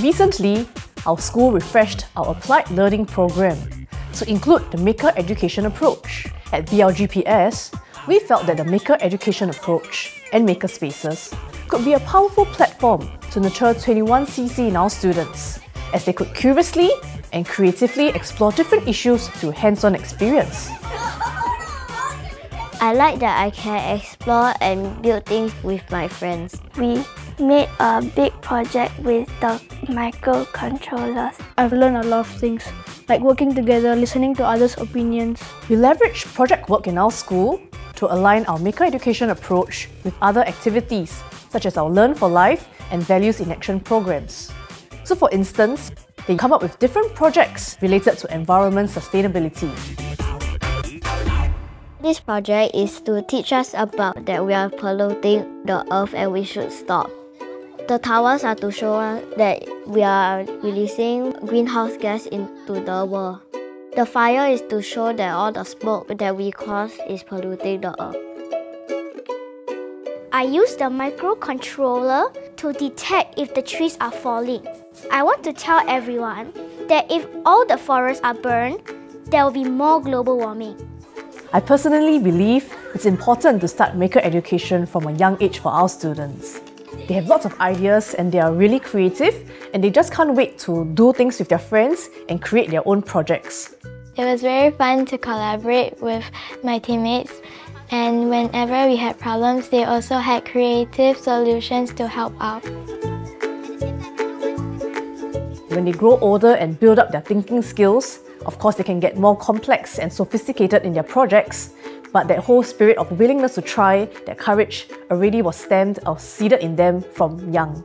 Recently, our school refreshed our applied learning program to include the Maker Education approach. At BLGPS, we felt that the Maker Education approach and Maker Spaces could be a powerful platform to nurture 21CC in our students, as they could curiously and creatively explore different issues through hands-on experience. I like that I can explore and build things with my friends. We made a big project with the microcontrollers. I've learned a lot of things, like working together, listening to others' opinions. We leverage project work in our school to align our Maker Education approach with other activities, such as our Learn for Life and Values in Action programs. So for instance, they come up with different projects related to environment sustainability. This project is to teach us about that we are polluting the earth and we should stop. The towers are to show that we are releasing greenhouse gas into the world. The fire is to show that all the smoke that we cause is polluting the earth. I use the microcontroller to detect if the trees are falling. I want to tell everyone that if all the forests are burned, there will be more global warming. I personally believe it's important to start maker education from a young age for our students. They have lots of ideas and they are really creative and they just can't wait to do things with their friends and create their own projects. It was very fun to collaborate with my teammates and whenever we had problems, they also had creative solutions to help out. When they grow older and build up their thinking skills, of course they can get more complex and sophisticated in their projects, but that whole spirit of willingness to try, that courage, already was stamped or seeded in them from young.